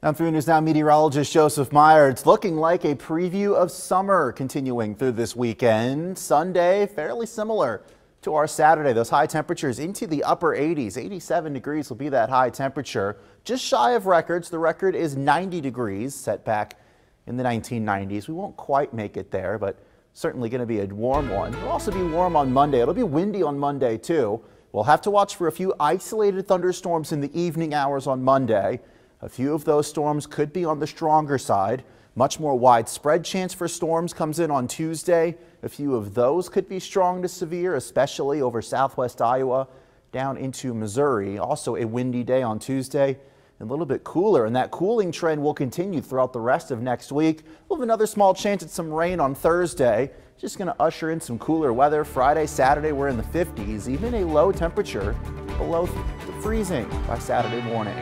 I'm 3 News Now meteorologist Joseph Meyer. It's looking like a preview of summer continuing through this weekend. Sunday, fairly similar to our Saturday. Those high temperatures into the upper 80s. 87 degrees will be that high temperature. Just shy of records. The record is 90 degrees set back in the 1990s. We won't quite make it there, but certainly going to be a warm one. It'll also be warm on Monday. It'll be windy on Monday too. We'll have to watch for a few isolated thunderstorms in the evening hours on Monday. A few of those storms could be on the stronger side. Much more widespread chance for storms comes in on Tuesday. A few of those could be strong to severe, especially over southwest Iowa down into Missouri. Also a windy day on Tuesday. A little bit cooler, and that cooling trend will continue throughout the rest of next week. We'll have another small chance at some rain on Thursday. Just going to usher in some cooler weather. Friday, Saturday, we're in the 50s, even a low temperature below freezing by Saturday morning.